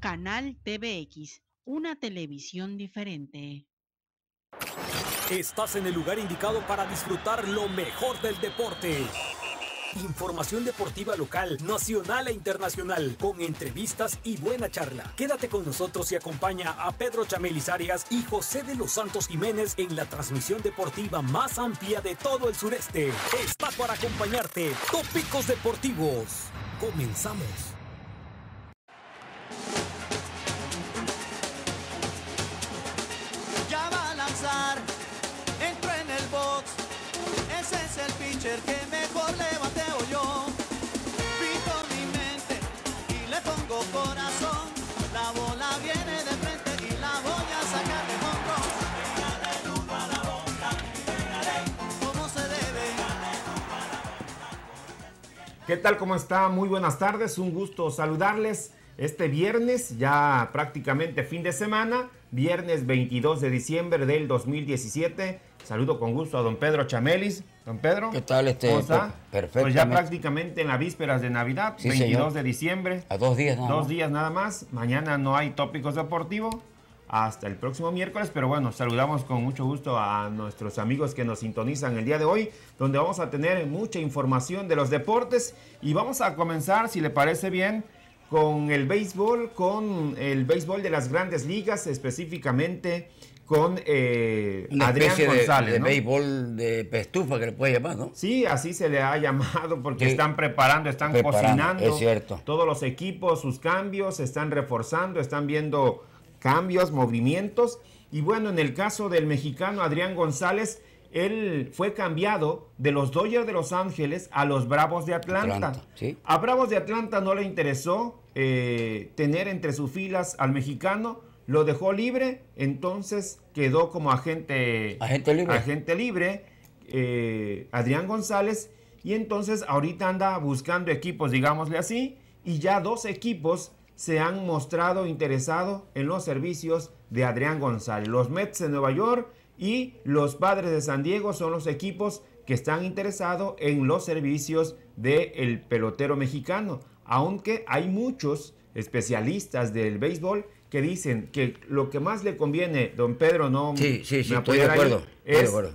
Canal TVX, una televisión diferente. Estás en el lugar indicado para disfrutar lo mejor del deporte. Información deportiva local, nacional e internacional, con entrevistas y buena charla. Quédate con nosotros y acompaña a Pedro Chamelis Arias y José de los Santos Jiménez en la transmisión deportiva más amplia de todo el sureste. Está para acompañarte. Tópicos Deportivos. Comenzamos. Pitcher que mejor le bateo yo. Fijo mi mente y le pongo corazón. La bola viene de frente y la voy a sacar de hombro. Como se debe. ¿Qué tal? ¿Cómo está? Muy buenas tardes. Un gusto saludarles este viernes, ya prácticamente fin de semana, viernes 22 de diciembre del 2017. Saludo con gusto a don Pedro Chamelis. Don Pedro. ¿Qué tal este? ¿Cómo está? Perfecto. Pues ya prácticamente en las vísperas de Navidad, Sí, 22 señor. de diciembre. A dos días nada Dos más. días nada más. Mañana no hay tópicos deportivos. Hasta el próximo miércoles, pero bueno, saludamos con mucho gusto a nuestros amigos que nos sintonizan el día de hoy, donde vamos a tener mucha información de los deportes y vamos a comenzar, si le parece bien, con el béisbol, con el béisbol de las grandes ligas, específicamente con eh, Una Adrián de, González. de ¿no? béisbol de pestufa que le puede llamar, ¿no? Sí, así se le ha llamado porque Sí. están preparando, están Preparando, cocinando. es cierto. Todos los equipos, sus cambios, se están reforzando, están viendo cambios, movimientos. Y bueno, en el caso del mexicano Adrián González, él fue cambiado de los Dodgers de Los Ángeles a los Bravos de Atlanta. Atlanta, sí. A Bravos de Atlanta no le interesó eh, tener entre sus filas al mexicano, lo dejó libre, entonces quedó como agente, Agente libre. agente libre, eh, Adrián González, y entonces ahorita anda buscando equipos, digámosle así, y ya dos equipos se han mostrado interesados en los servicios de Adrián González. Los Mets de Nueva York y los Padres de San Diego son los equipos que están interesados en los servicios del pelotero mexicano. Aunque hay muchos especialistas del béisbol que dicen que lo que más le conviene, don Pedro, no Sí, sí, sí, me estoy de acuerdo. estoy de es acuerdo.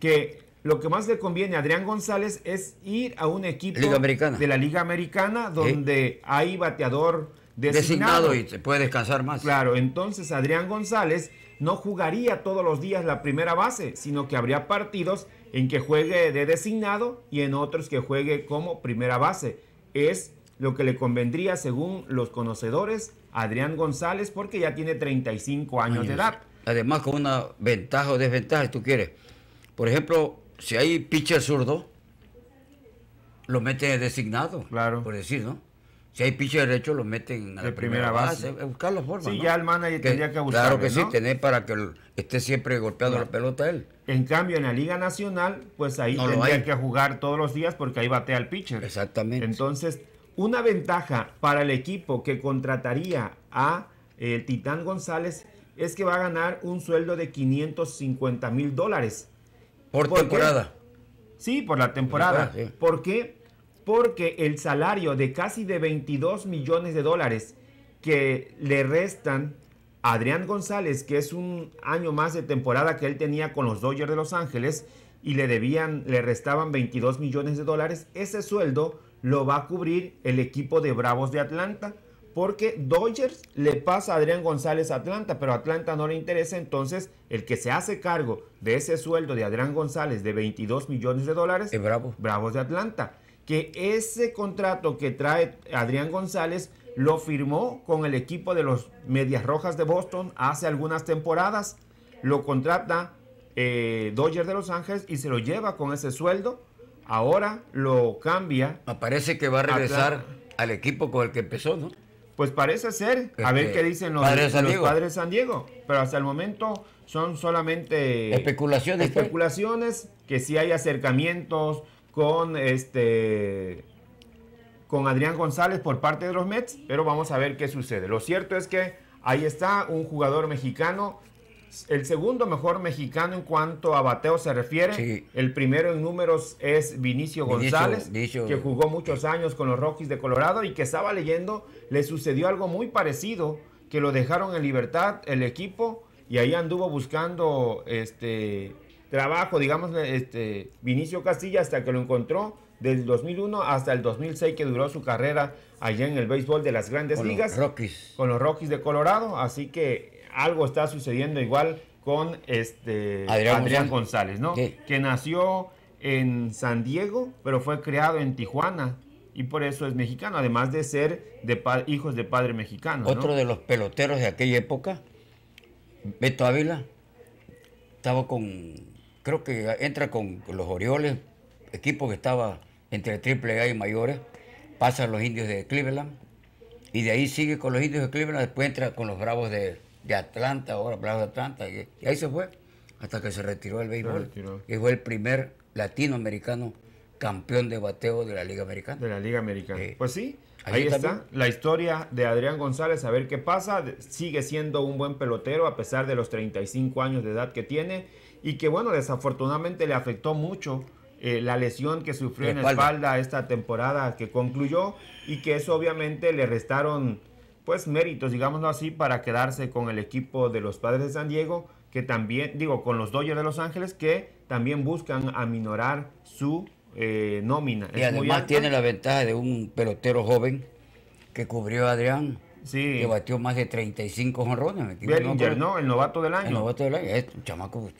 que lo que más le conviene a Adrián González es ir a un equipo de la Liga Americana donde hay bateador designado. Designado y se puede descansar más. Claro, entonces Adrián González no jugaría todos los días la primera base, sino que habría partidos en que juegue de designado y en otros que juegue como primera base. Es lo que le convendría, según los conocedores, a Adrián González, porque ya tiene 35 años de edad. Además, con una ventaja o desventaja, si tú quieres. Por ejemplo, si hay pitcher zurdo, lo meten designado. Claro. Por decir, ¿no? Si hay pitcher derecho, lo meten a De la primera, primera base. base. Buscar la forma. Sí, ¿no? ya el manager tendría que Claro buscarle, que sí, tener para que esté siempre golpeando Claro. la pelota él. En cambio, en la Liga Nacional, pues ahí No tendría que jugar todos los días porque ahí batea el pitcher. Exactamente. Entonces, una ventaja para el equipo que contrataría a el Titán González es que va a ganar un sueldo de 550 mil dólares. por ¿por qué? temporada. Sí, por la temporada. Temporada, sí. ¿Por qué? Porque el salario de casi de 22 millones de dólares que le restan a Adrián González, que es un año más de temporada que él tenía con los Dodgers de Los Ángeles, y le debían, le restaban 22 millones de dólares, ese sueldo lo va a cubrir el equipo de Bravos de Atlanta. Porque Dodgers le pasa a Adrián González a Atlanta, pero a Atlanta no le interesa. Entonces, el que se hace cargo de ese sueldo de Adrián González de 22 millones de dólares Es bravo. Bravos de Atlanta. Que ese contrato que trae Adrián González lo firmó con el equipo de los Medias Rojas de Boston hace algunas temporadas. Lo contrata eh, Dodgers de Los Ángeles y se lo lleva con ese sueldo. Ahora lo cambia. Me parece que va a regresar Atlanta. al equipo con el que empezó, ¿no? Pues parece ser. A Este, ver qué dicen los, Padres de San los Diego. padres San Diego. Pero hasta el momento son solamente Especulaciones, pues. especulaciones, que sí hay acercamientos con este con Adrián González por parte de los Mets, pero vamos a ver qué sucede. Lo cierto es que ahí está un jugador mexicano, el segundo mejor mexicano en cuanto a bateo se refiere. Sí. El primero en números es Vinicio González, Vinicio- que jugó muchos años con los Rockies de Colorado y que estaba leyendo, le sucedió algo muy parecido, que lo dejaron en libertad el equipo y ahí anduvo buscando este trabajo, digamos, este Vinicio Castilla hasta que lo encontró del 2001 hasta el 2006 que duró su carrera allá en el béisbol de las grandes Con los ligas Rockies. con los Rockies de Colorado, así que algo está sucediendo igual con este Adrián Adrián, González. ¿no? Que nació en San Diego, pero fue criado en Tijuana y por eso es mexicano, además de ser de hijos de padre mexicano, ¿no? Otro de los peloteros de aquella época, Beto Ávila, estaba con, creo que entra con, con los Orioles, equipo que estaba entre Triple A y mayores, pasa a los indios de Cleveland, y de ahí sigue con los indios de Cleveland, después entra con los Bravos de, de Atlanta, ahora Bravos de Atlanta, y, y ahí se fue, hasta que se retiró del béisbol. retiró. Y fue el primer latinoamericano campeón de bateo de la Liga Americana. de la Liga Americana. Pues sí, Ahí está también. la historia de Adrián González, a ver qué pasa. Sigue siendo un buen pelotero a pesar de los 35 años de edad que tiene y que bueno, desafortunadamente le afectó mucho eh, la lesión que sufrió La en la espalda esta temporada que concluyó y que eso obviamente le restaron pues méritos, digámoslo así, para quedarse con el equipo de los Padres de San Diego, que también, digo, con los Dodgers de Los Ángeles, que también buscan aminorar su eh, nómina. Y Es además tiene la ventaja de un pelotero joven que cubrió a Adrián, Sí. que batió más de 35 jonrones. Bellinger, no. El novato del año. El novato del año. Es un chamaco,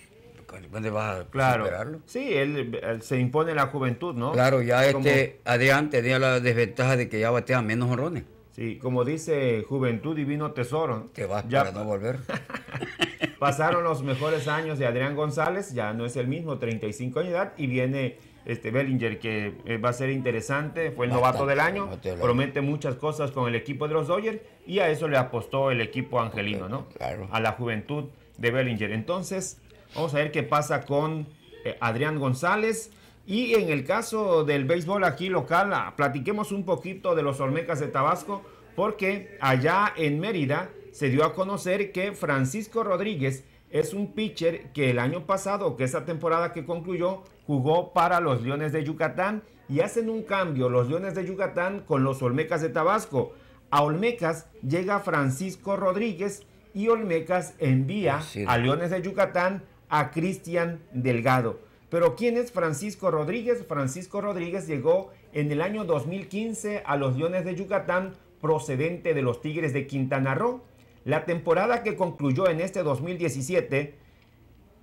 ¿dónde vas a Claro. superarlo? Sí, él, él se impone la juventud, ¿no? Claro, ya Como- este Adrián tenía la desventaja de que ya batea menos jonrones. Sí, como dice Juventud Divino Tesoro. Te vas ya para no volver. pasaron los mejores años de Adrián González, ya no es el mismo, 35 años de edad, y viene este Bellinger, que eh, va a ser interesante, fue el Bastante, novato del año, novato del año. promete muchas cosas con el equipo de los Dodgers, y a eso le apostó el equipo angelino, ¿no? Claro. A la juventud de Bellinger. Entonces, vamos a ver qué pasa con eh, Adrián González. Y en el caso del béisbol aquí local, ah, platiquemos un poquito de los Olmecas de Tabasco, porque allá en Mérida se dio a conocer que Francisco Rodríguez es un pitcher que el año pasado, que esa temporada que concluyó, jugó para los Leones de Yucatán y hacen un cambio los Leones de Yucatán con los Olmecas de Tabasco. A Olmecas llega Francisco Rodríguez y Olmecas envía a Leones de Yucatán a Cristian Delgado. Pero ¿quién es Francisco Rodríguez? Francisco Rodríguez llegó en el año 2015 a los Leones de Yucatán procedente de los Tigres de Quintana Roo. La temporada que concluyó en este 2017,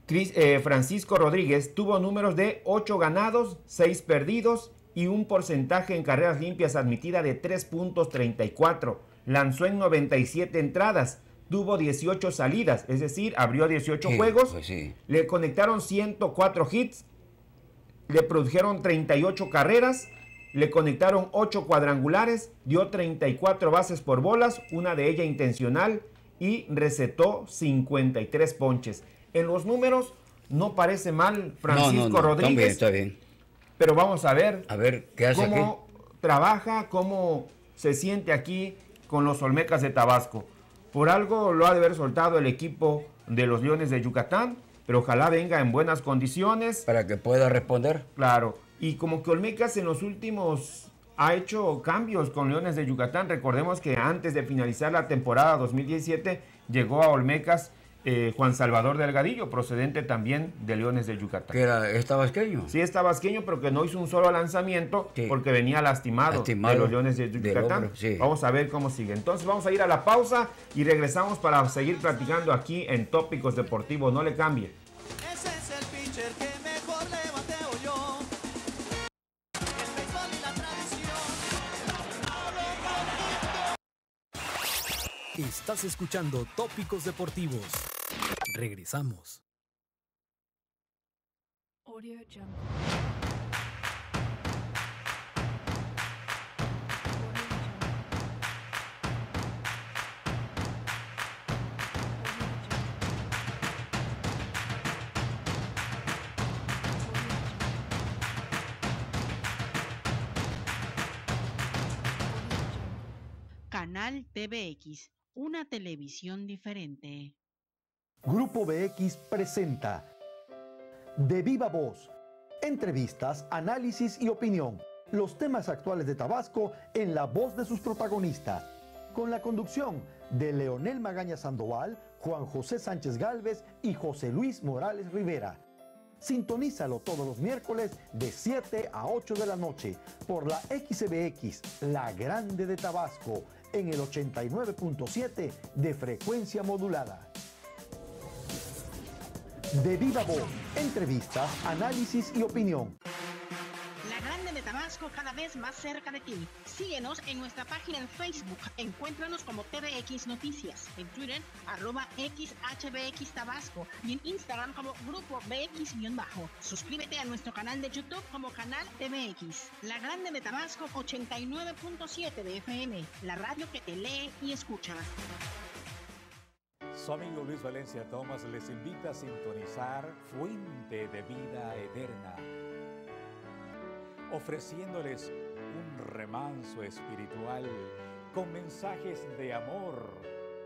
Cris- eh, Francisco Rodríguez tuvo números de 8 ganados, 6 perdidos y un porcentaje en carreras limpias admitida de 3.34. Lanzó en 97 entradas, tuvo 18 salidas, es decir, abrió 18 Sí, juegos, pues sí. le conectaron 104 hits, le produjeron 38 carreras, le conectaron 8 cuadrangulares, dio 34 bases por bolas, una de ellas intencional, y recetó 53 ponches. En los números no parece mal Francisco no, no, no, Rodríguez, Está bien, está bien. pero vamos a ver A ver, ¿qué hace aquí? cómo trabaja, cómo se siente aquí con los Olmecas de Tabasco. Por algo lo ha de haber soltado el equipo de los Leones de Yucatán, pero ojalá venga en buenas condiciones. Para que pueda responder. Claro, y como que Olmecas en los últimos ha hecho cambios con Leones de Yucatán. Recordemos que antes de finalizar la temporada 2017 llegó a Olmecas eh, Juan Salvador Delgadillo, procedente también de Leones de Yucatán. Que era, es tabasqueño. Sí, está vasqueño, pero que no hizo un solo lanzamiento Sí. porque venía lastimado, Lastimado de los Leones de Yucatán. hombro, sí. Vamos a ver cómo sigue. Entonces vamos a ir a la pausa y regresamos para seguir platicando aquí en Tópicos Deportivos. No le cambie. Ese es el pitcher que Estás escuchando Tópicos Deportivos. Regresamos. Audio Canal TVX una televisión diferente. Grupo BX presenta De Viva Voz. Entrevistas, análisis y opinión. Los temas actuales de Tabasco en la voz de sus protagonistas. Con la conducción de Leonel Magaña Sandoval, Juan José Sánchez Galvez y José Luis Morales Rivera. Sintonízalo todos los miércoles de 7 a 8 de la noche por la XBX, La Grande de Tabasco, en el 89.7 de frecuencia modulada. De viva voz, entrevistas, análisis y opinión. Cada vez más cerca de ti. Síguenos en nuestra página en Facebook. Encuéntranos como TVX Noticias. En Twitter, arroba XHBX Tabasco. Y en Instagram como Grupo BX-Bajo. Suscríbete a nuestro canal de YouTube como Canal TVX. La Grande de Tabasco 89.7 de FM. La radio que te lee y escucha. Su amigo Luis Valencia Thomas les invita a sintonizar Fuente de Vida Eterna, ofreciéndoles un remanso espiritual con mensajes de amor,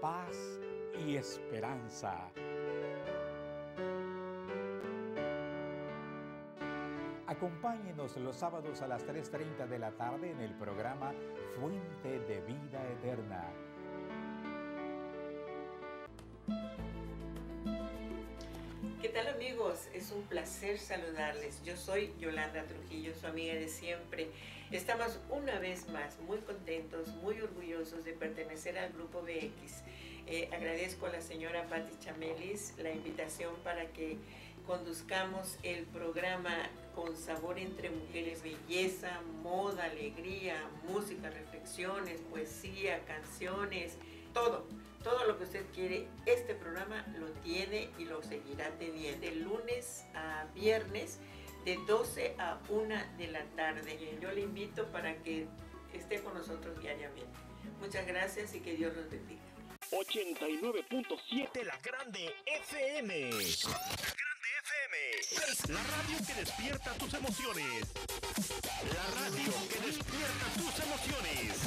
paz y esperanza. Acompáñenos los sábados a las 3.30 de la tarde en el programa Fuente de Vida Eterna. ¿Qué tal amigos? Es un placer saludarles. Yo soy Yolanda Trujillo, su amiga de siempre. Estamos una vez más muy contentos, muy orgullosos de pertenecer al Grupo BX. Eh, agradezco a la señora Patti Chamelis la invitación para que conduzcamos el programa con sabor entre mujeres, belleza, moda, alegría, música, reflexiones, poesía, canciones, todo todo lo que usted quiere, este programa lo tiene y lo seguirá teniendo de lunes a viernes de 12 a 1 de la tarde. Yo le invito para que esté con nosotros diariamente. Muchas gracias y que Dios los bendiga. 89.7 La Grande FM. La Grande FM. La radio que despierta tus emociones. La radio que despierta tus emociones.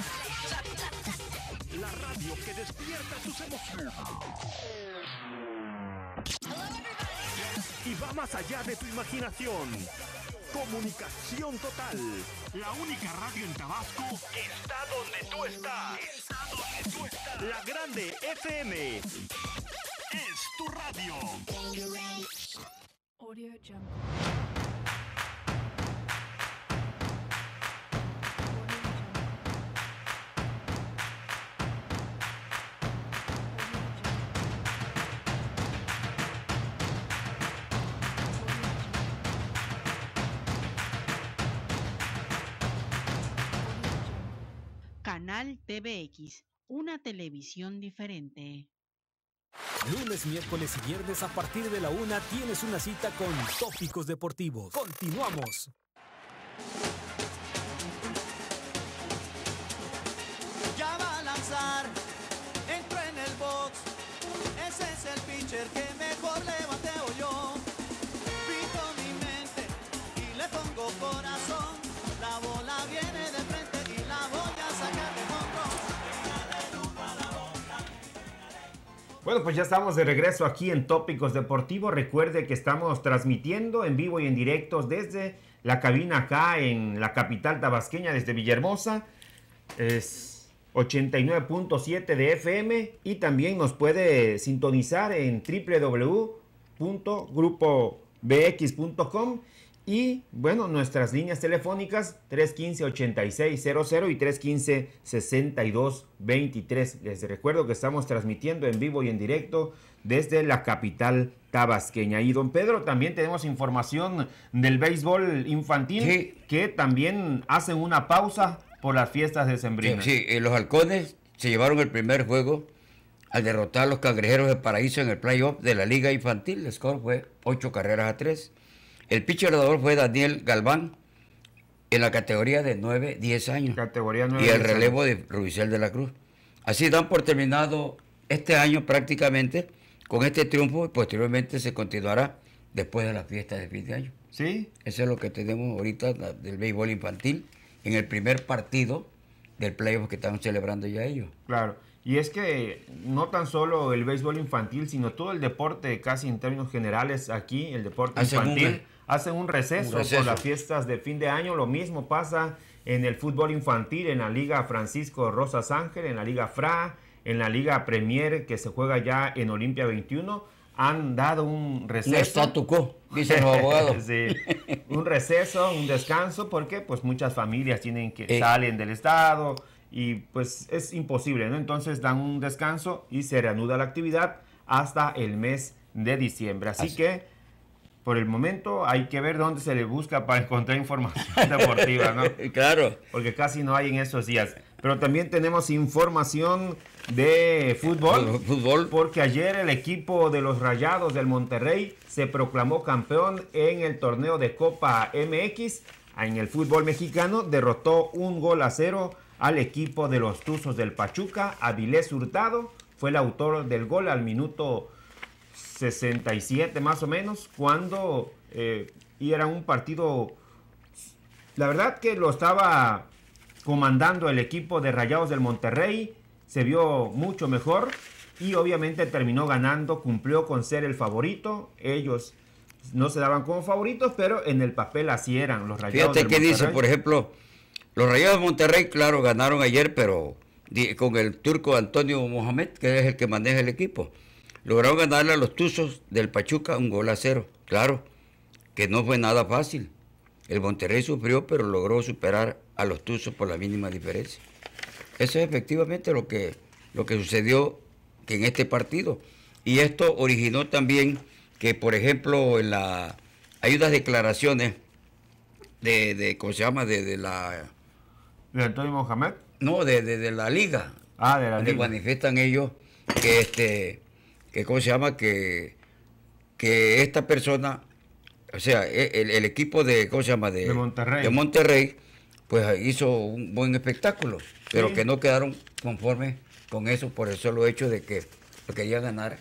La radio que despierta tus emociones. Y va más allá de tu imaginación. Comunicación total. La única radio en Tabasco que está donde tú estás. Está donde tú estás. La Grande FM. Es tu radio. Audio Jungle. Canal TVX, una televisión diferente. Lunes, miércoles y viernes a partir de la una tienes una cita con Tópicos Deportivos. Continuamos. Ya va a lanzar, en el box. Ese es el pitcher que mejor le bateo Bueno, pues ya estamos de regreso aquí en Tópicos Deportivos. Recuerde que estamos transmitiendo en vivo y en directo desde la cabina acá en la capital tabasqueña, desde Villahermosa. Es 89.7 de FM y también nos puede sintonizar en www.grupobx.com y bueno, nuestras líneas telefónicas 315-8600 y 315-6223. Les recuerdo que estamos transmitiendo en vivo y en directo desde la capital tabasqueña. Y don Pedro, también tenemos información del béisbol infantil que también hacen una pausa por las fiestas de Sembrina. Sí, eh, los halcones se llevaron el primer juego al derrotar a los cangrejeros de Paraíso en el playoff de la Liga Infantil. El score fue 8 carreras a 3. El pitcher ganador fue Daniel Galván en la categoría de 9-10 años. Categoría 9 y el relevo de Rubicel de la Cruz. Así dan por terminado este año prácticamente con este triunfo y posteriormente se continuará después de la fiesta de fin de año. ¿Sí? Eso es lo que tenemos ahorita del béisbol infantil en el primer partido del playoff que están celebrando ya ellos. Claro. Y es que no tan solo el béisbol infantil, sino todo el deporte, casi en términos generales, aquí, el deporte infantil, hacen un receso, un receso. por las fiestas de fin de año. Lo mismo pasa en el fútbol infantil, en la Liga Francisco Rosas Ángel, en la Liga FRA, en la Liga Premier, que se juega ya en Olimpia 21. Han dado un receso. Los abogados. Sí, un receso, un descanso, porque pues muchas familias tienen que Eh. salen del estado y pues es imposible, ¿no? Entonces dan un descanso y se reanuda la actividad hasta el mes de diciembre. Así, Así. que por el momento hay que ver dónde se le busca para encontrar información deportiva, ¿no? Claro. Porque casi no hay en esos días. Pero también tenemos información de fútbol. Fútbol. Porque ayer el equipo de los Rayados del Monterrey se proclamó campeón en el torneo de Copa MX. En el fútbol mexicano derrotó un gol a cero al equipo de los Tuzos del Pachuca. Avilés Hurtado fue el autor del gol al minuto 67 más o menos, cuando eh, y era un partido, la verdad que lo estaba comandando el equipo de Rayados del Monterrey, se vio mucho mejor y obviamente terminó ganando, cumplió con ser el favorito, ellos no se daban como favoritos, pero en el papel así eran los Rayados Fíjate del que dice, Monterrey. por ejemplo, los Rayados de Monterrey, claro, ganaron ayer, pero con el turco Antonio Mohamed, que es el que maneja el equipo. Lograron ganarle a los Tuzos del Pachuca un gol a cero. Claro, que no fue nada fácil. El Monterrey sufrió, pero logró superar a los Tuzos por la mínima diferencia. Eso es efectivamente lo que, lo que sucedió en este partido. Y esto originó también que, por ejemplo, en la hay unas declaraciones de, de ¿cómo se llama? De, de la ¿De Antonio Mohamed? no, de, de- de la liga. Ah, de la liga. manifiestan ellos que este que cómo se llama que que esta persona o sea e- el, el equipo de cómo se llama de, De Monterrey. de Monterrey, pues hizo un buen espectáculo pero Sí. que no quedaron conformes con eso por el solo hecho de que quería ganar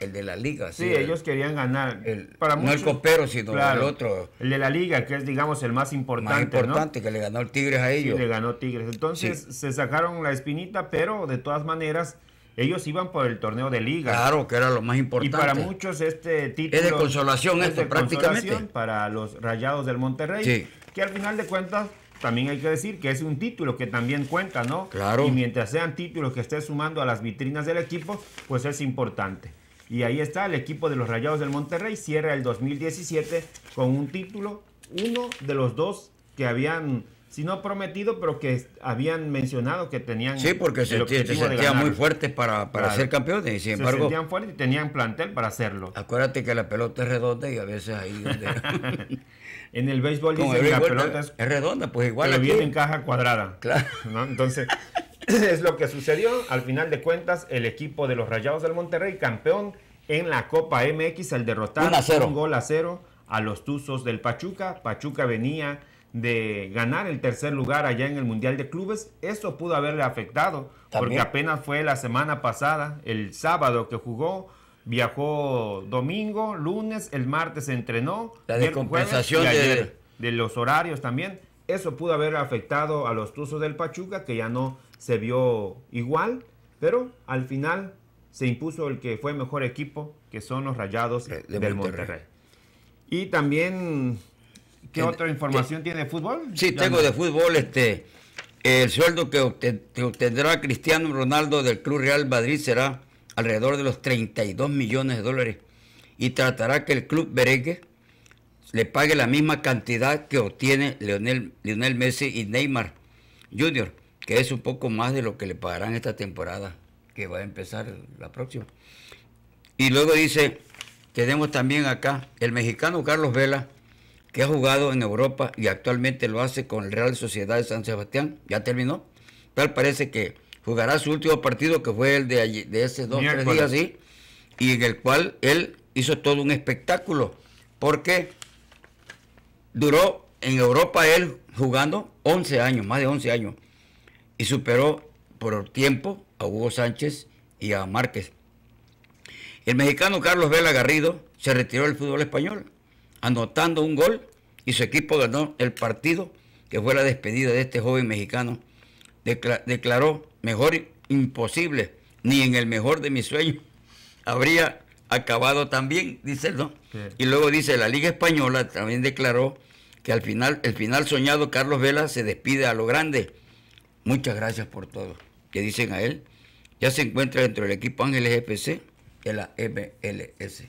el de la liga Sí, el- ellos querían ganar. el- Para no el copero sino el otro El de la liga, que es, digamos, el más importante. más ¿no? importante que le ganó el Tigres a Sí, ellos le ganó Tigres. Entonces se sacaron la espinita, pero de todas maneras ellos iban por el torneo de liga. claro que era lo más Y importante para muchos este título Es de consolación es esto, de prácticamente. consolación para los Rayados del Monterrey, Sí. que al final de cuentas también hay que decir que es un título que también cuenta, ¿no? Claro. Y mientras sean títulos que esté sumando a las vitrinas del equipo, pues es importante. Y ahí está el equipo de los Rayados del Monterrey cierra el 2017 con un título, uno de los dos que habían si no prometido, pero que habían mencionado que tenían Sí, porque se, se de sentían muy fuertes para, para Claro. ser campeones. Y sin Se embargo, sentían fuertes y tenían plantel para hacerlo. acuérdate que la pelota es redonda y a veces ahí donde... En el béisbol dicen el que la pelota es, es redonda, pues igual pero aquí. viene en caja cuadrada. Claro. ¿no? Entonces, es lo que sucedió. Al final de cuentas, el equipo de los Rayados del Monterrey, campeón en la Copa MX, al derrotar un gol a cero a los Tuzos del Pachuca. Pachuca venía de ganar el tercer lugar allá en el Mundial de Clubes. Eso pudo haberle afectado, porque apenas fue la semana pasada, el sábado que jugó. Viajó domingo, lunes, el martes entrenó. La descompensación de- de los horarios también. Eso pudo haber afectado a los Tuzos del Pachuca, que ya no se vio igual, pero al final se impuso el que fue mejor equipo, que son los Rayados De- del de Monterrey. Monterrey. Y también, ¿qué otra información tiene de fútbol? Sí, Ya tengo no. de fútbol este el sueldo que, obten- que obtendrá Cristiano Ronaldo del Club Real Madrid será alrededor de los 32 millones de dólares y tratará que el club merengue le pague la misma cantidad que obtiene Leonel, Lionel Messi y Neymar Jr., que es un poco más de lo que le pagarán esta temporada, que va a empezar la próxima. Y luego dice, tenemos también acá el mexicano Carlos Vela, que ha jugado en Europa y actualmente lo hace con el Real Sociedad de San Sebastián. Ya terminó. Tal parece que jugará su último partido, que fue el de, allí- de ese dos, tres días, sí, y en el cual él hizo todo un espectáculo, porque duró en Europa él jugando 11 años, más de 11 años, y superó por tiempo a Hugo Sánchez y a Márquez. El mexicano Carlos Vela Garrido se retiró del fútbol español, anotando un gol y su equipo ganó el partido, que fue la despedida de este joven mexicano decla- declaró, mejor imposible, ni en el mejor de mis sueños habría acabado tan bien, dice él, ¿no? Sí. Y luego dice, la Liga Española también declaró que al final, el final soñado, Carlos Vela se despide a lo grande. Muchas gracias por todo. Que dicen a él, ya se encuentra dentro del equipo Ángeles FC de la MLS,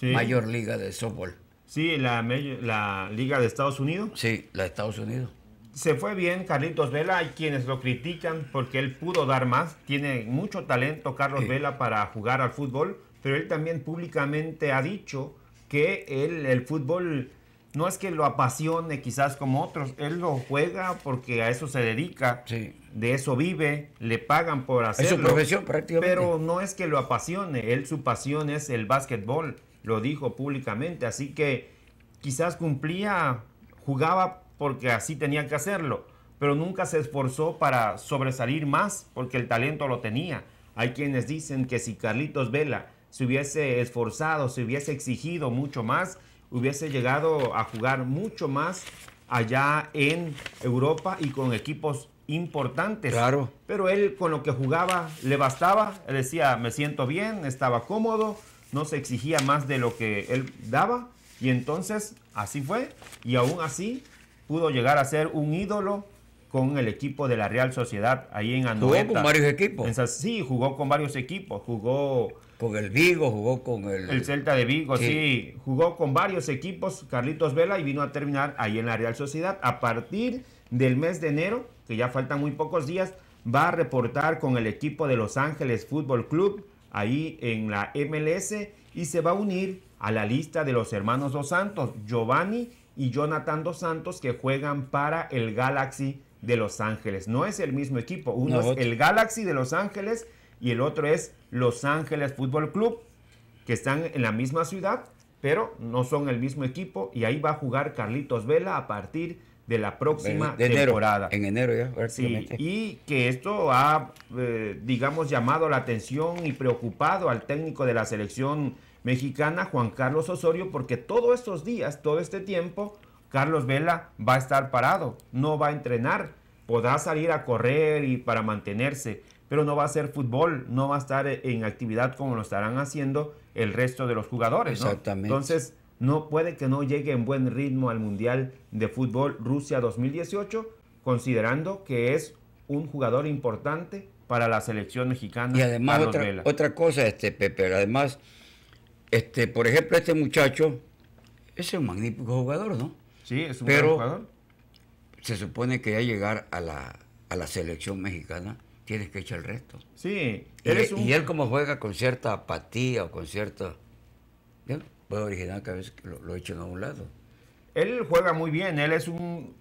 Sí. Mayor Liga de Softball. Sí, la, Liga de Estados Unidos. Sí, la de Estados Unidos. Se fue bien Carlitos Vela, hay quienes lo critican porque él pudo dar más, tiene mucho talento Carlos Sí. Vela para jugar al fútbol, pero él también públicamente ha dicho que él el fútbol no es que lo apasione quizás como otros, él lo juega porque a eso se dedica, Sí. de eso vive, le pagan por hacerlo. profesión, prácticamente. Pero no es que lo apasione, él su pasión es el básquetbol, lo dijo públicamente, así que quizás cumplía, jugaba porque así tenía que hacerlo, pero nunca se esforzó para sobresalir más porque el talento lo tenía. Hay quienes dicen que si Carlitos Vela se hubiese esforzado, se hubiese exigido mucho más, hubiese llegado a jugar mucho más allá en Europa y con equipos importantes. Claro. Pero él con lo que jugaba le bastaba, él decía, me siento bien, estaba cómodo, no se exigía más de lo que él daba y entonces así fue y aún así pudo llegar a ser un ídolo con el equipo de la Real Sociedad ahí en Jugó Anoeta. con varios equipos. En sí, jugó con varios equipos, jugó Con el Vigo, jugó con el... el Celta de Vigo, sí. Sí. Jugó con varios equipos Carlitos Vela y vino a terminar ahí en la Real Sociedad. A partir del mes de enero, que ya faltan muy pocos días, va a reportar con el equipo de Los Ángeles Fútbol Club ahí en la MLS y se va a unir a la lista de los hermanos Dos Santos, Giovanni y Jonathan Dos Santos, que juegan para el Galaxy de Los Ángeles. No es el mismo equipo, uno No, es el Galaxy de Los Ángeles y el otro es Los Ángeles Fútbol Club que están en la misma ciudad, pero no son el mismo equipo y ahí va a jugar Carlitos Vela a partir de la próxima de temporada. En enero ya, Sí, y que esto ha, eh, digamos, llamado la atención y preocupado al técnico de la selección mexicana, Juan Carlos Osorio, porque todos estos días, todo este tiempo, Carlos Vela va a estar parado, no va a entrenar, podrá salir a correr y para mantenerse, pero no va a hacer fútbol, no va a estar en actividad como lo estarán haciendo el resto de los jugadores. ¿no? Exactamente. Entonces, no puede que no llegue en buen ritmo al Mundial de Fútbol Rusia 2018, considerando que es un jugador importante para la selección mexicana. Y además Carlos otra, Vela. otra cosa, este Pepe, además, este, por ejemplo, este muchacho es un magnífico jugador, ¿no? Sí, es un Pero- gran jugador. Se supone que ya llegar a la, a la selección mexicana tienes que echar el resto. Sí, Y, él es un- y él como juega con cierta apatía o con cierta... Puede originar que a veces lo, lo echen a un lado. él juega muy bien, él es un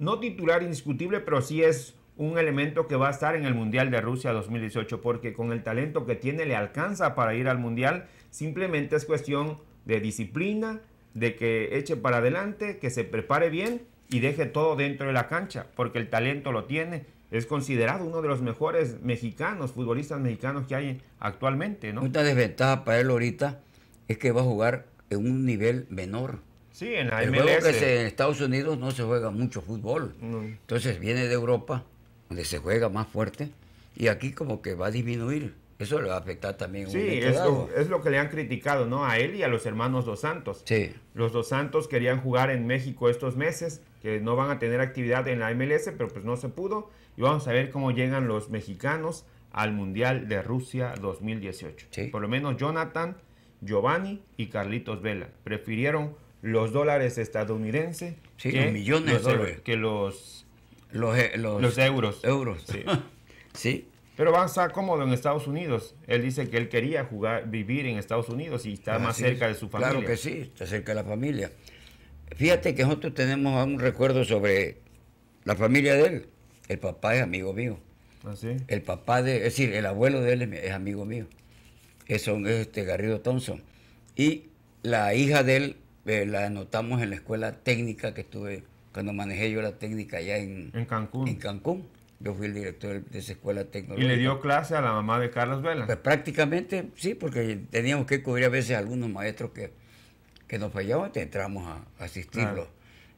no titular indiscutible, pero sí es un elemento que va a estar en el Mundial de Rusia 2018, porque con el talento que tiene le alcanza para ir al Mundial, simplemente es cuestión de disciplina, de que eche para adelante, que se prepare bien y deje todo dentro de la cancha, porque el talento lo tiene. Es considerado uno de los mejores mexicanos, futbolistas mexicanos que hay actualmente, ¿no? Una desventaja para él ahorita es que va a jugar en un nivel menor. Sí, en la MLS. que se- en Estados Unidos no se juega mucho fútbol. No. Entonces viene de Europa, donde se juega más fuerte, y aquí como que va a disminuir. Eso le va a afectar también. Sí, es lo, es lo que le han criticado, ¿no? A él y a los hermanos Dos Santos. Sí. Los Dos Santos querían jugar en México estos meses, que no van a tener actividad en la MLS, pero pues no se pudo. Y vamos a ver cómo llegan los mexicanos al Mundial de Rusia 2018. Sí. Por lo menos Jonathan, Giovanni y Carlitos Vela prefirieron los dólares estadounidenses Sí, que los millones los de dólares- que los, Los, e- los, los euros. euros. Sí. Sí. Pero va a estar cómodo en Estados Unidos. Él dice que él quería jugar, vivir en Estados Unidos y estar más Así cerca de su familia. Claro que sí, está cerca de la familia. Fíjate que nosotros tenemos un recuerdo sobre la familia de él. El papá es amigo mío. Así. El papá de, es decir, el abuelo de él es amigo mío. Son- es este Garrido Thompson. Y la hija de él eh, la anotamos en la escuela técnica que estuve cuando manejé yo la técnica allá en, En Cancún. en Cancún. Yo fui el director de esa escuela Y tecnológica. le dio clase a la mamá de Carlos Vela. Pues prácticamente sí, porque teníamos que cubrir a veces algunos maestros que, que nos fallaban, te entramos a, a asistirlos. Claro.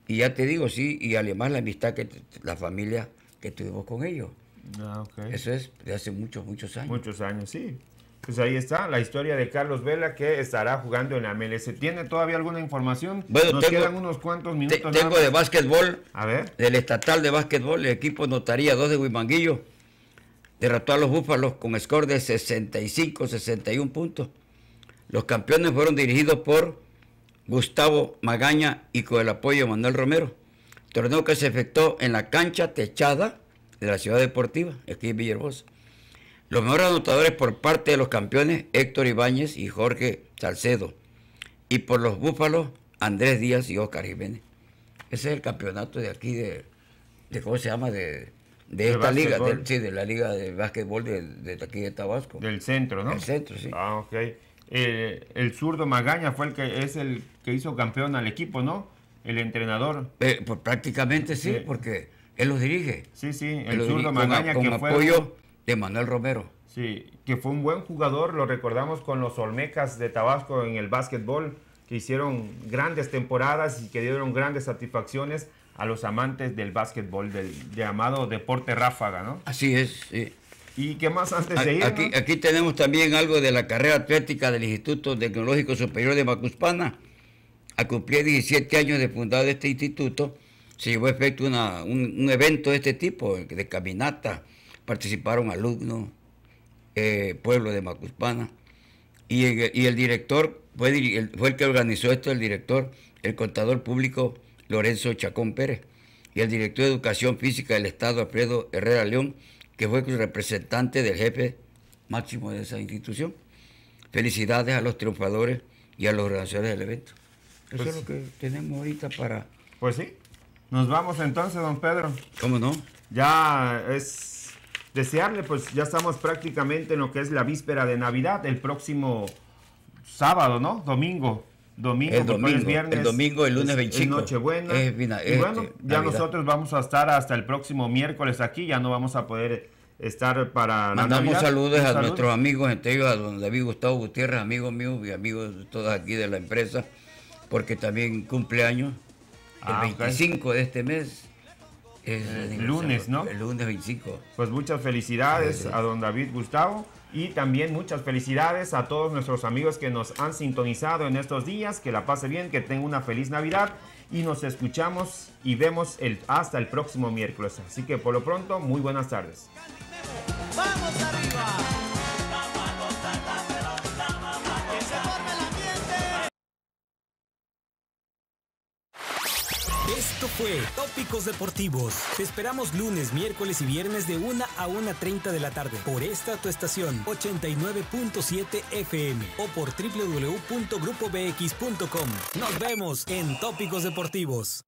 Y ya te digo, sí, y además la amistad que la familia que tuvimos con ellos. Ah, ok. Eso es de hace muchos, muchos años. Muchos años, sí. Pues ahí está la historia de Carlos Vela que estará jugando en la MLS. ¿Tiene todavía alguna información? Bueno, Nos tengo- quedan unos cuantos minutos. tengo de básquetbol, A ver. del estatal de básquetbol, el equipo notaría 2 de Huimanguillo. Derrotó a los Búfalos con score de 65-61 puntos. Los campeones fueron dirigidos por Gustavo Magaña y con el apoyo de Manuel Romero. Torneo que se efectuó en la cancha techada de la ciudad deportiva, aquí en Villahermosa. Los mejores anotadores por parte de los campeones Héctor Ibáñez y Jorge Salcedo. Y por los Búfalos, Andrés Díaz y Oscar Jiménez. Ese es el campeonato de aquí, de, de ¿cómo se llama? De, de esta liga, de- sí, de la liga de básquetbol de, de aquí de Tabasco. Del centro, ¿no? Del centro, sí. Ah, ok. Eh, el zurdo Magaña fue el que es el que hizo campeón al equipo, ¿no? El entrenador. Eh, pues prácticamente sí, porque él los dirige. Sí, sí, el zurdo dirige con, Magaña con que fue apoyo de Manuel Romero. Sí, que fue un buen jugador, lo recordamos con los Olmecas de Tabasco en el básquetbol, que hicieron grandes temporadas y que dieron grandes satisfacciones a los amantes del básquetbol, del llamado deporte ráfaga, ¿no? Así es, sí. ¿Y qué más antes de ir? Aquí, aquí tenemos también algo de la carrera atlética del Instituto Tecnológico Superior de Macuspana. A cumplir 17 años de fundado este instituto, se llevó a efecto una- un, un evento de este tipo, de caminata. Participaron alumnos, eh, pueblo de Macuspana. Y, el- y el director, fue, el- fue el que organizó esto, el director, el contador público Lorenzo Chacón Pérez. Y el director de Educación Física del Estado, Alfredo Herrera León, que fue el representante del jefe máximo de esa institución. Felicidades a los triunfadores y a los organizadores del evento. Eso Pues- es lo que tenemos ahorita para... Pues sí, nos vamos entonces, don Pedro. ¿Cómo no? Ya es desearle, pues ya estamos prácticamente en lo que es la víspera de Navidad, el próximo sábado, ¿no? Domingo. Domingo, El es domingo, el domingo, el lunes es- 25. Es Nochebuena. Es vina- y bueno, este, ya Navidad. nosotros vamos a estar hasta el próximo miércoles aquí, ya no vamos a poder estar para Mandamos saludos a nuestros amigos, entre ellos a don David Gustavo Gutiérrez, amigo mío y amigos de todos aquí de la empresa, porque también cumpleaños el Ah, ok. 25 de este mes. Es el lunes, ¿no? El lunes 25. Pues muchas felicidades a don David Gustavo y también muchas felicidades a todos nuestros amigos que nos han sintonizado en estos días. Que la pase bien, que tenga una feliz Navidad y nos escuchamos y vemos el, hasta el próximo miércoles. Así que por lo pronto, muy buenas tardes. Vamos arriba. Fue Tópicos Deportivos. Te esperamos lunes, miércoles y viernes de 1 a 1.30 de la tarde por esta tu estación 89.7 FM o por www.grupobx.com. Nos vemos en Tópicos Deportivos.